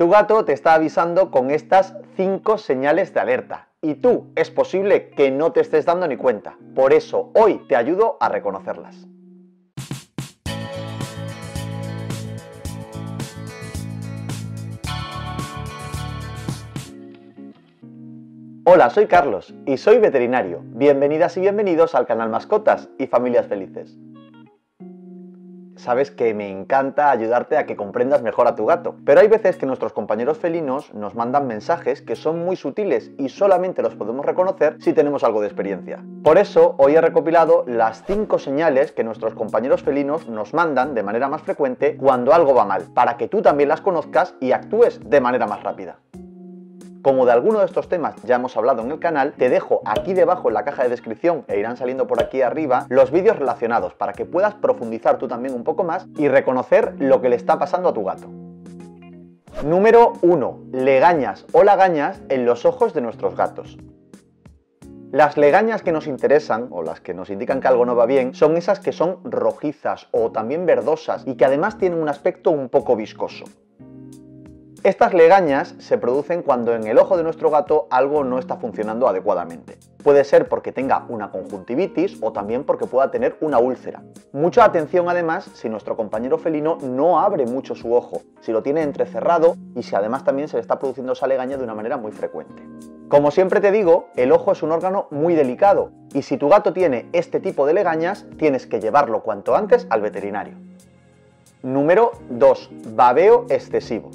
Tu gato te está avisando con estas 5 señales de alerta y tú es posible que no te estés dando ni cuenta. Por eso hoy te ayudo a reconocerlas. Hola, soy Carlos y soy veterinario. Bienvenidas y bienvenidos al canal Mascotas y Familias Felices sabes que me encanta ayudarte a que comprendas mejor a tu gato. Pero hay veces que nuestros compañeros felinos nos mandan mensajes que son muy sutiles y solamente los podemos reconocer si tenemos algo de experiencia. Por eso, hoy he recopilado las 5 señales que nuestros compañeros felinos nos mandan de manera más frecuente cuando algo va mal, para que tú también las conozcas y actúes de manera más rápida. Como de alguno de estos temas ya hemos hablado en el canal, te dejo aquí debajo en la caja de descripción e irán saliendo por aquí arriba los vídeos relacionados para que puedas profundizar tú también un poco más y reconocer lo que le está pasando a tu gato. Número 1. Legañas o lagañas en los ojos de nuestros gatos. Las legañas que nos interesan, o las que nos indican que algo no va bien, son esas que son rojizas o también verdosas y que además tienen un aspecto un poco viscoso. Estas legañas se producen cuando en el ojo de nuestro gato algo no está funcionando adecuadamente. Puede ser porque tenga una conjuntivitis o también porque pueda tener una úlcera. Mucha atención además si nuestro compañero felino no abre mucho su ojo, si lo tiene entrecerrado y si además también se le está produciendo esa legaña de una manera muy frecuente. Como siempre te digo, el ojo es un órgano muy delicado y si tu gato tiene este tipo de legañas, tienes que llevarlo cuanto antes al veterinario. Número 2. Babeo excesivo.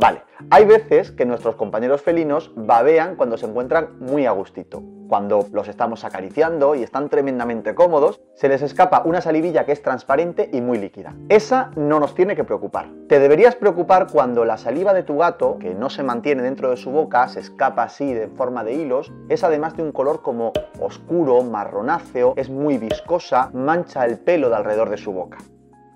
Vale, hay veces que nuestros compañeros felinos babean cuando se encuentran muy a gustito. Cuando los estamos acariciando y están tremendamente cómodos, se les escapa una salivilla que es transparente y muy líquida. Esa no nos tiene que preocupar. Te deberías preocupar cuando la saliva de tu gato, que no se mantiene dentro de su boca, se escapa así de forma de hilos, es además de un color como oscuro, marronáceo, es muy viscosa, mancha el pelo de alrededor de su boca.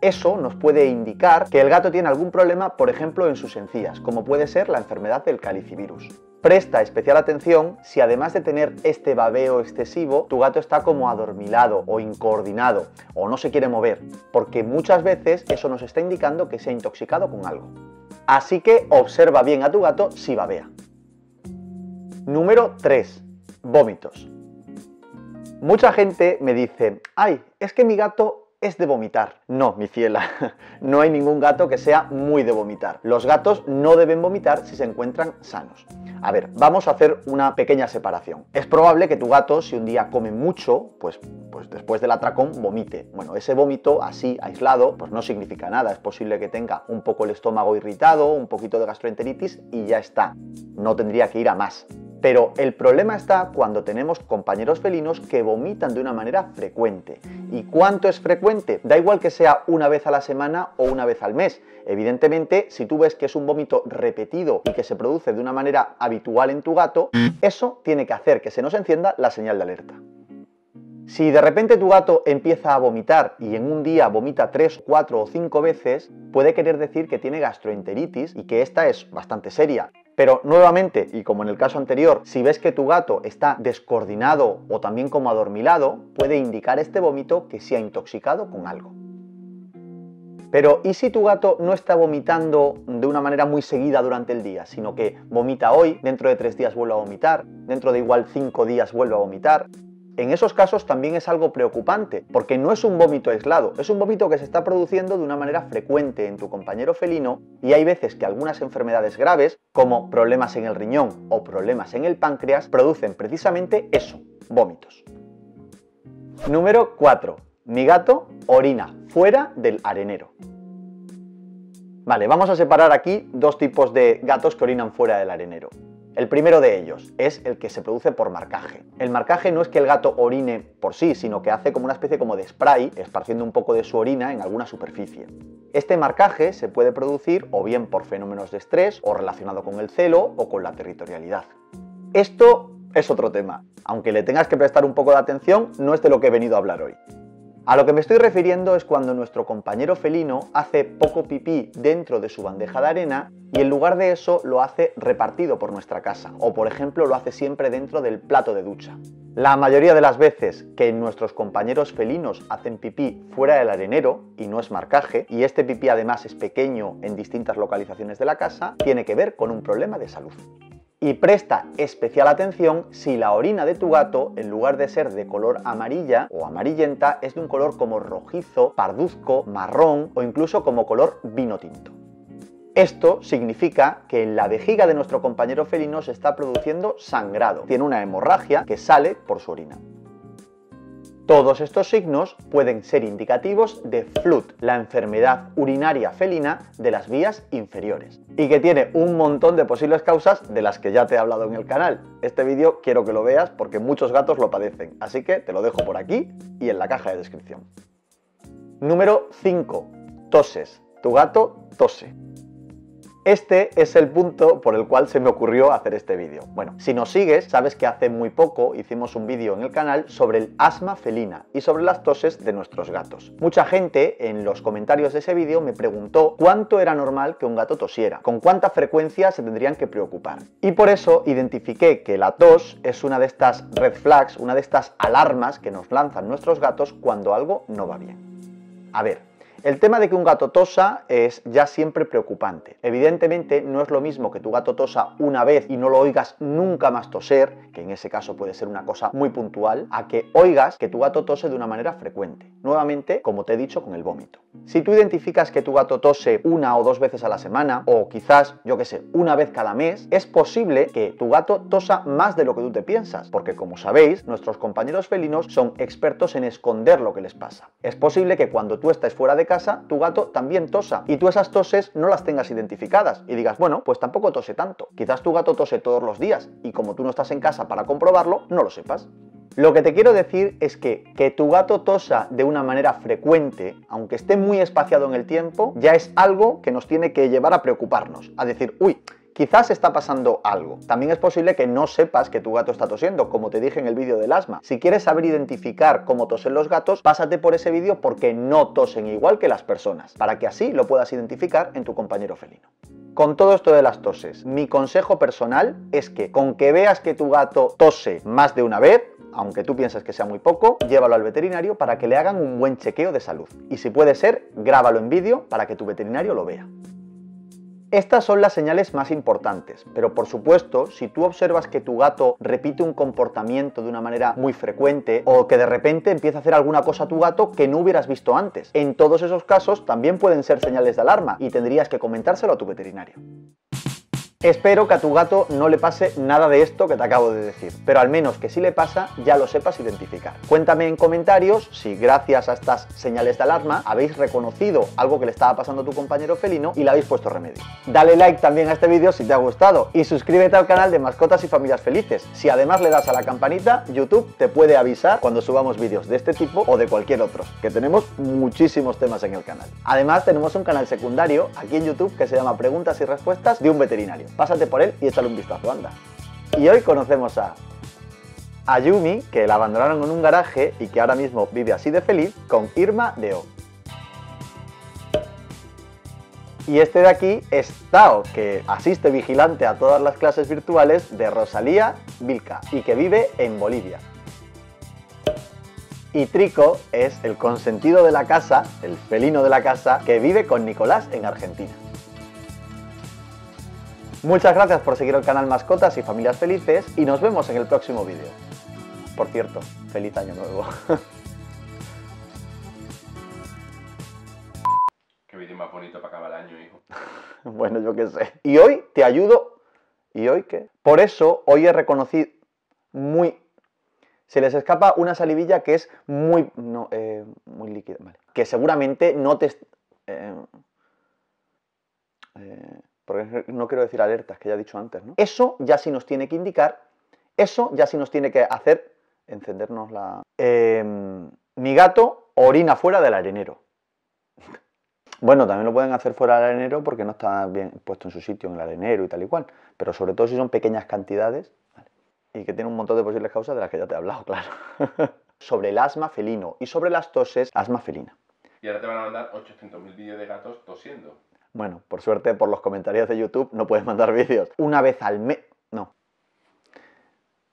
Eso nos puede indicar que el gato tiene algún problema, por ejemplo, en sus encías, como puede ser la enfermedad del calicivirus. Presta especial atención si además de tener este babeo excesivo, tu gato está como adormilado o incoordinado o no se quiere mover, porque muchas veces eso nos está indicando que se ha intoxicado con algo. Así que observa bien a tu gato si babea. Número 3. Vómitos. Mucha gente me dice, ay, es que mi gato es de vomitar. No, mi fiela, no hay ningún gato que sea muy de vomitar. Los gatos no deben vomitar si se encuentran sanos. A ver, vamos a hacer una pequeña separación. Es probable que tu gato, si un día come mucho, pues, pues después del atracón vomite. Bueno, ese vómito así, aislado, pues no significa nada. Es posible que tenga un poco el estómago irritado, un poquito de gastroenteritis y ya está. No tendría que ir a más. Pero el problema está cuando tenemos compañeros felinos que vomitan de una manera frecuente. ¿Y cuánto es frecuente? Da igual que sea una vez a la semana o una vez al mes. Evidentemente, si tú ves que es un vómito repetido y que se produce de una manera habitual en tu gato, eso tiene que hacer que se nos encienda la señal de alerta. Si de repente tu gato empieza a vomitar y en un día vomita 3, 4 o 5 veces, puede querer decir que tiene gastroenteritis y que esta es bastante seria. Pero nuevamente, y como en el caso anterior, si ves que tu gato está descoordinado o también como adormilado, puede indicar este vómito que se ha intoxicado con algo. Pero ¿y si tu gato no está vomitando de una manera muy seguida durante el día, sino que vomita hoy, dentro de tres días vuelve a vomitar, dentro de igual cinco días vuelve a vomitar? En esos casos también es algo preocupante, porque no es un vómito aislado, es un vómito que se está produciendo de una manera frecuente en tu compañero felino y hay veces que algunas enfermedades graves, como problemas en el riñón o problemas en el páncreas, producen precisamente eso, vómitos. Número 4. Mi gato orina fuera del arenero. Vale, vamos a separar aquí dos tipos de gatos que orinan fuera del arenero. El primero de ellos es el que se produce por marcaje. El marcaje no es que el gato orine por sí, sino que hace como una especie como de spray, esparciendo un poco de su orina en alguna superficie. Este marcaje se puede producir o bien por fenómenos de estrés o relacionado con el celo o con la territorialidad. Esto es otro tema. Aunque le tengas que prestar un poco de atención, no es de lo que he venido a hablar hoy. A lo que me estoy refiriendo es cuando nuestro compañero felino hace poco pipí dentro de su bandeja de arena y en lugar de eso lo hace repartido por nuestra casa o por ejemplo lo hace siempre dentro del plato de ducha. La mayoría de las veces que nuestros compañeros felinos hacen pipí fuera del arenero y no es marcaje, y este pipí además es pequeño en distintas localizaciones de la casa, tiene que ver con un problema de salud. Y presta especial atención si la orina de tu gato, en lugar de ser de color amarilla o amarillenta, es de un color como rojizo, parduzco, marrón o incluso como color vino tinto. Esto significa que en la vejiga de nuestro compañero felino se está produciendo sangrado. Tiene una hemorragia que sale por su orina. Todos estos signos pueden ser indicativos de FLUT, la enfermedad urinaria felina de las vías inferiores, y que tiene un montón de posibles causas de las que ya te he hablado en el canal. Este vídeo quiero que lo veas porque muchos gatos lo padecen, así que te lo dejo por aquí y en la caja de descripción. Número 5. Toses. Tu gato tose. Este es el punto por el cual se me ocurrió hacer este vídeo. Bueno, si nos sigues, sabes que hace muy poco hicimos un vídeo en el canal sobre el asma felina y sobre las toses de nuestros gatos. Mucha gente en los comentarios de ese vídeo me preguntó cuánto era normal que un gato tosiera, con cuánta frecuencia se tendrían que preocupar. Y por eso identifiqué que la tos es una de estas red flags, una de estas alarmas que nos lanzan nuestros gatos cuando algo no va bien. A ver, el tema de que un gato tosa es ya siempre preocupante. Evidentemente no es lo mismo que tu gato tosa una vez y no lo oigas nunca más toser, que en ese caso puede ser una cosa muy puntual, a que oigas que tu gato tose de una manera frecuente. Nuevamente, como te he dicho, con el vómito. Si tú identificas que tu gato tose una o dos veces a la semana, o quizás, yo que sé, una vez cada mes, es posible que tu gato tosa más de lo que tú te piensas, porque como sabéis, nuestros compañeros felinos son expertos en esconder lo que les pasa. Es posible que cuando tú estés fuera de casa tu gato también tosa y tú esas toses no las tengas identificadas y digas, bueno, pues tampoco tose tanto. Quizás tu gato tose todos los días y como tú no estás en casa para comprobarlo, no lo sepas. Lo que te quiero decir es que que tu gato tosa de una manera frecuente, aunque esté muy espaciado en el tiempo, ya es algo que nos tiene que llevar a preocuparnos, a decir, uy, Quizás está pasando algo. También es posible que no sepas que tu gato está tosiendo, como te dije en el vídeo del asma. Si quieres saber identificar cómo tosen los gatos, pásate por ese vídeo porque no tosen igual que las personas, para que así lo puedas identificar en tu compañero felino. Con todo esto de las toses, mi consejo personal es que con que veas que tu gato tose más de una vez, aunque tú pienses que sea muy poco, llévalo al veterinario para que le hagan un buen chequeo de salud. Y si puede ser, grábalo en vídeo para que tu veterinario lo vea. Estas son las señales más importantes, pero por supuesto, si tú observas que tu gato repite un comportamiento de una manera muy frecuente o que de repente empieza a hacer alguna cosa a tu gato que no hubieras visto antes, en todos esos casos también pueden ser señales de alarma y tendrías que comentárselo a tu veterinario. Espero que a tu gato no le pase nada de esto que te acabo de decir, pero al menos que si le pasa ya lo sepas identificar. Cuéntame en comentarios si gracias a estas señales de alarma habéis reconocido algo que le estaba pasando a tu compañero felino y le habéis puesto remedio. Dale like también a este vídeo si te ha gustado y suscríbete al canal de Mascotas y Familias Felices. Si además le das a la campanita, YouTube te puede avisar cuando subamos vídeos de este tipo o de cualquier otro, que tenemos muchísimos temas en el canal. Además tenemos un canal secundario aquí en YouTube que se llama Preguntas y Respuestas de un veterinario pásate por él y échale un vistazo, anda. Y hoy conocemos a Ayumi, que la abandonaron en un garaje y que ahora mismo vive así de feliz con Irma de O. Y este de aquí es Tao, que asiste vigilante a todas las clases virtuales de Rosalía Vilca y que vive en Bolivia. Y Trico es el consentido de la casa, el felino de la casa, que vive con Nicolás en Argentina. Muchas gracias por seguir el canal Mascotas y Familias Felices y nos vemos en el próximo vídeo. Por cierto, feliz año nuevo. Qué vídeo más bonito para acabar el año, hijo. bueno, yo qué sé. Y hoy te ayudo. ¿Y hoy qué? Por eso hoy he reconocido muy... Se les escapa una salivilla que es muy... No, eh, muy líquida, vale. Que seguramente no te... Eh, eh, porque no quiero decir alertas, que ya he dicho antes, ¿no? Eso ya sí nos tiene que indicar, eso ya sí nos tiene que hacer encendernos la... Em, mi gato orina fuera del arenero. Bueno, también lo pueden hacer fuera del arenero porque no está bien puesto en su sitio en el arenero y tal y cual. Pero sobre todo si son pequeñas cantidades y que tiene un montón de posibles causas de las que ya te he hablado, claro. sobre el asma felino y sobre las toses, asma felina. Y ahora te van a mandar 800.000 vídeos de gatos tosiendo. Bueno, por suerte, por los comentarios de YouTube no puedes mandar vídeos. Una vez al mes... No.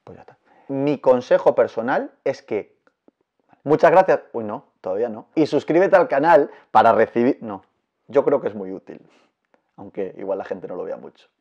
Pues ya está. mi consejo personal es que... Muchas gracias. Uy, no, todavía no. Y suscríbete al canal para recibir... No, yo creo que es muy útil. Aunque igual la gente no lo vea mucho.